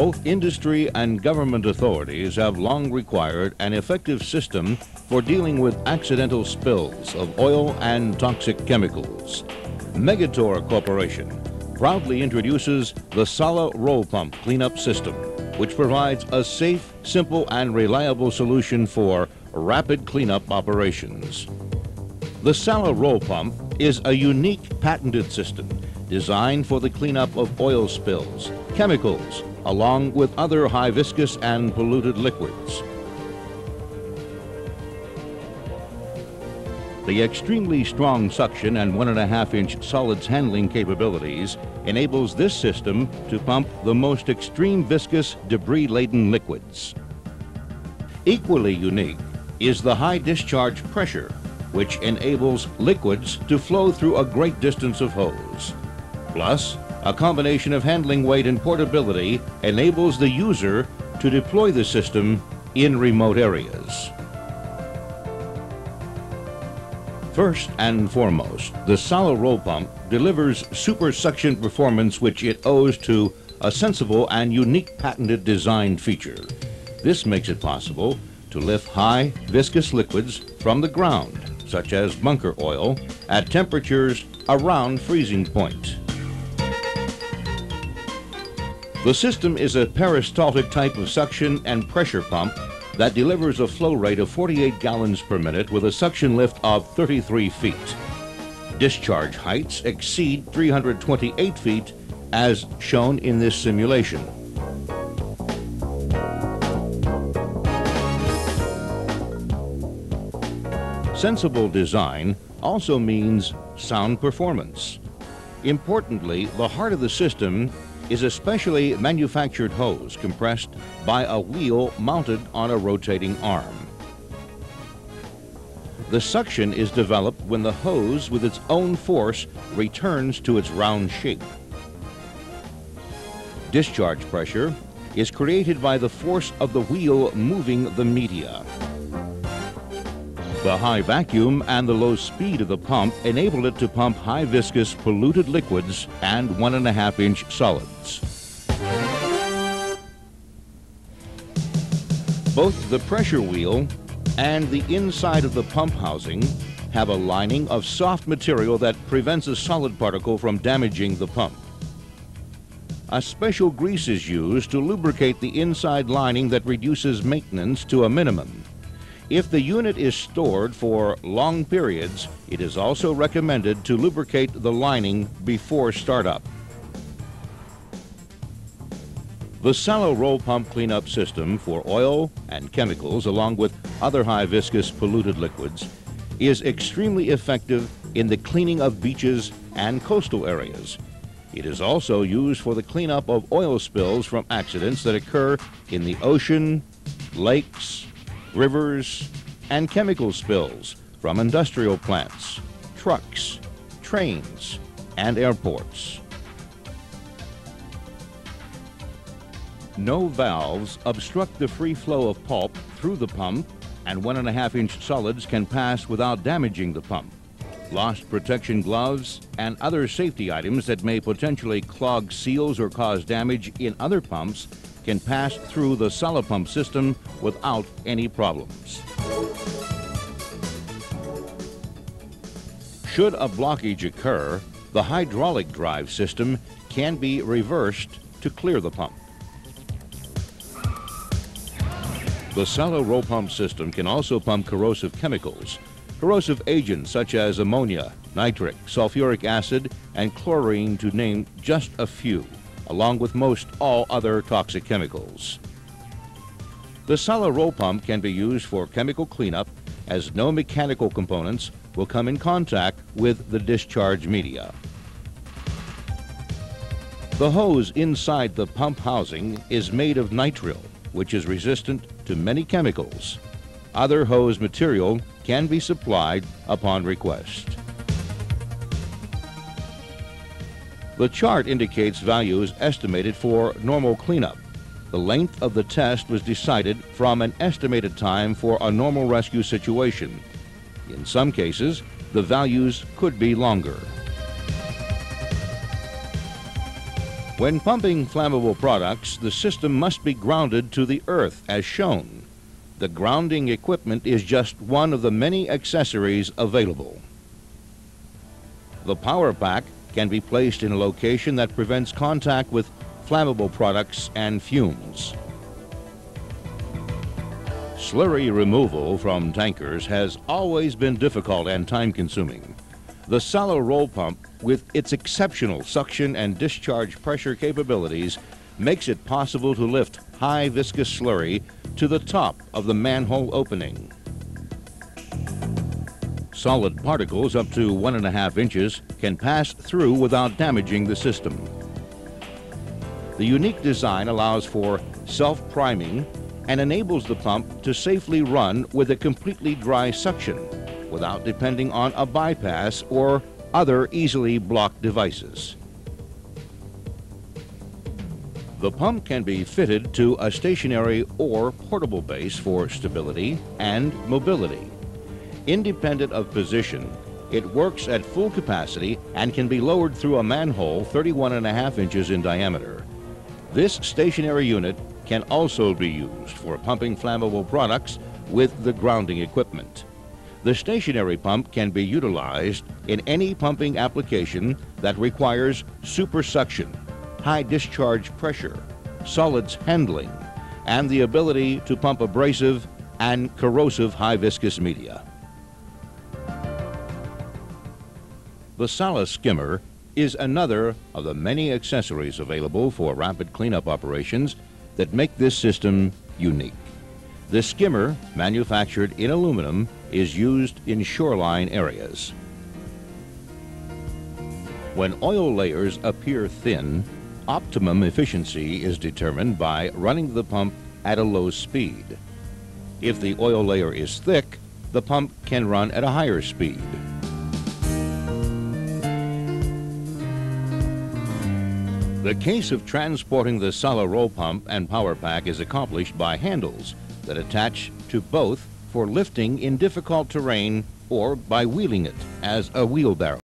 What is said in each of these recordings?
Both industry and government authorities have long required an effective system for dealing with accidental spills of oil and toxic chemicals. Megator Corporation proudly introduces the Sala Roll Pump Cleanup System, which provides a safe, simple, and reliable solution for rapid cleanup operations. The Sala Roll Pump is a unique patented system designed for the cleanup of oil spills, chemicals, along with other high viscous and polluted liquids. The extremely strong suction and one and a half inch solids handling capabilities enables this system to pump the most extreme viscous debris laden liquids. Equally unique is the high discharge pressure, which enables liquids to flow through a great distance of hose. Plus, a combination of handling weight and portability enables the user to deploy the system in remote areas. First and foremost, the Sala roll pump delivers super suction performance which it owes to a sensible and unique patented design feature. This makes it possible to lift high viscous liquids from the ground, such as bunker oil, at temperatures around freezing point. The system is a peristaltic type of suction and pressure pump that delivers a flow rate of 48 gallons per minute with a suction lift of 33 feet. Discharge heights exceed 328 feet as shown in this simulation. Sensible design also means sound performance. Importantly, the heart of the system is a specially manufactured hose compressed by a wheel mounted on a rotating arm. The suction is developed when the hose with its own force returns to its round shape. Discharge pressure is created by the force of the wheel moving the media. The high vacuum and the low speed of the pump enable it to pump high viscous polluted liquids and one and a half inch solids. Both the pressure wheel and the inside of the pump housing have a lining of soft material that prevents a solid particle from damaging the pump. A special grease is used to lubricate the inside lining that reduces maintenance to a minimum. If the unit is stored for long periods, it is also recommended to lubricate the lining before startup. The Sala roll pump cleanup system for oil and chemicals, along with other high viscous polluted liquids, is extremely effective in the cleaning of beaches and coastal areas. It is also used for the cleanup of oil spills from accidents that occur in the ocean, lakes, rivers, and chemical spills from industrial plants, trucks, trains, and airports. No valves obstruct the free flow of pulp through the pump, and one and a half inch solids can pass without damaging the pump. Lost protection gloves and other safety items that may potentially clog seals or cause damage in other pumps can pass through the Sala pump system without any problems. Should a blockage occur, the hydraulic drive system can be reversed to clear the pump. The Sala roll pump system can also pump corrosive chemicals, corrosive agents such as ammonia, nitric, sulfuric acid, and chlorine to name just a few along with most all other toxic chemicals. The Sala roll pump can be used for chemical cleanup as no mechanical components will come in contact with the discharge media. The hose inside the pump housing is made of nitrile, which is resistant to many chemicals. Other hose material can be supplied upon request. The chart indicates values estimated for normal cleanup. The length of the test was decided from an estimated time for a normal rescue situation. In some cases, the values could be longer. When pumping flammable products, the system must be grounded to the earth as shown. The grounding equipment is just one of the many accessories available. The power pack can be placed in a location that prevents contact with flammable products and fumes. Slurry removal from tankers has always been difficult and time consuming. The Sala roll pump, with its exceptional suction and discharge pressure capabilities, makes it possible to lift high viscous slurry to the top of the manhole opening. Solid particles up to one and a half inches can pass through without damaging the system. The unique design allows for self-priming and enables the pump to safely run with a completely dry suction without depending on a bypass or other easily blocked devices. The pump can be fitted to a stationary or portable base for stability and mobility. Independent of position, it works at full capacity and can be lowered through a manhole 31 and a half inches in diameter. This stationary unit can also be used for pumping flammable products with the grounding equipment. The stationary pump can be utilized in any pumping application that requires super suction, high discharge pressure, solids handling, and the ability to pump abrasive and corrosive high viscous media. The Sala skimmer is another of the many accessories available for rapid cleanup operations that make this system unique. The skimmer, manufactured in aluminum, is used in shoreline areas. When oil layers appear thin, optimum efficiency is determined by running the pump at a low speed. If the oil layer is thick, the pump can run at a higher speed. The case of transporting the Sala roll pump and power pack is accomplished by handles that attach to both for lifting in difficult terrain or by wheeling it as a wheelbarrow.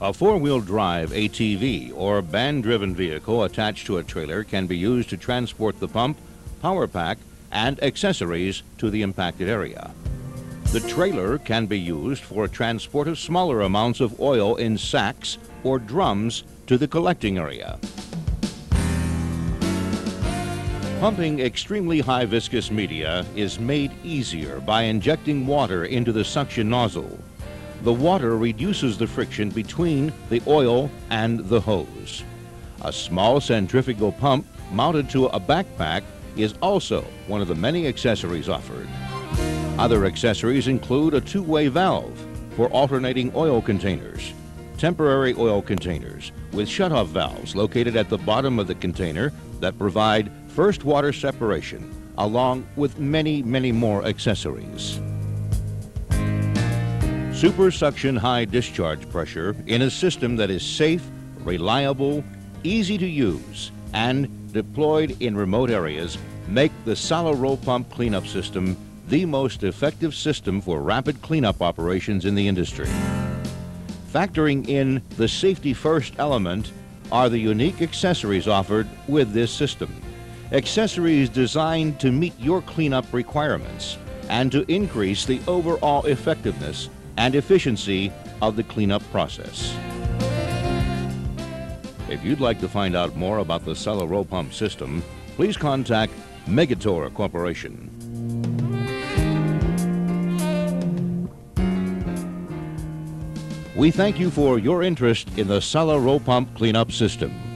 A four-wheel drive ATV or band-driven vehicle attached to a trailer can be used to transport the pump, power pack, and accessories to the impacted area. The trailer can be used for transport of smaller amounts of oil in sacks or drums to the collecting area. Pumping extremely high viscous media is made easier by injecting water into the suction nozzle. The water reduces the friction between the oil and the hose. A small centrifugal pump mounted to a backpack is also one of the many accessories offered. Other accessories include a two-way valve for alternating oil containers, temporary oil containers with shutoff valves located at the bottom of the container that provide first water separation, along with many, many more accessories. Super suction high discharge pressure in a system that is safe, reliable, easy to use, and deployed in remote areas make the Sala Roll Pump cleanup system the most effective system for rapid cleanup operations in the industry. Factoring in the safety first element are the unique accessories offered with this system. Accessories designed to meet your cleanup requirements and to increase the overall effectiveness and efficiency of the cleanup process. If you'd like to find out more about the Sala Roll Pump system, please contact Megator Corporation. We thank you for your interest in the Sala Roll Pump Cleanup System.